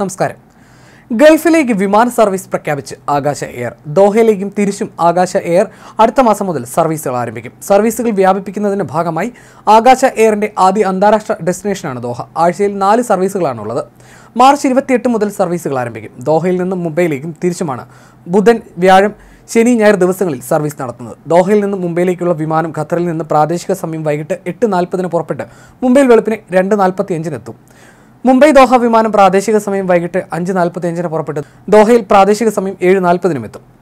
നമസ്കാരം. ഗൾഫിലേക്ക് വിമാന സർവീസ് പ്രഖ്യാപിച്ച് ആകാശ എയർ. ദോഹയിലേക്കും തിരിച്ചും ആകാശ എയർ അടുത്ത മാസം മുതൽ സർവീസുകൾ ആരംഭിക്കും. സർവീസുകൾ വ്യാപിപ്പിക്കുന്നതിന്റെ ഭാഗമായി ആകാശ എയറിന്റെ ആദ്യ അന്താരാഷ്ട്ര ഡെസ്റ്റിനേഷനാണ് ദോഹ. ആഴ്ചയിൽ നാല് സർവീസുകളാണുള്ളത്. മാർച്ച് ഇരുപത്തിയെട്ട് മുതൽ സർവീസുകൾ ആരംഭിക്കും. ദോഹയിൽ നിന്നും മുംബൈയിലേക്കും തിരിച്ചുമാണ് ബുധൻ വ്യാഴം ശനി ഞായർ ദിവസങ്ങളിൽ സർവീസ് നടത്തുന്നത്. ദോഹയിൽ നിന്നും മുംബൈയിലേക്കുള്ള വിമാനം ഖത്തറിൽ നിന്ന് പ്രാദേശിക സമയം വൈകിട്ട് എട്ട് നാൽപ്പതിന് പുറപ്പെട്ട് മുംബൈയിൽ വെളുപ്പിന് രണ്ട് നാൽപ്പത്തി അഞ്ചിനെത്തും മുംബൈ ദോഹ വിമാനം പ്രാദേശിക സമയം വൈകിട്ട് അഞ്ച് നാൽപ്പത്തി അഞ്ചിന് പുറപ്പെട്ടു. ദോഹയിൽ പ്രാദേശിക സമയം ഏഴ് നാൽപ്പതിനും എത്തും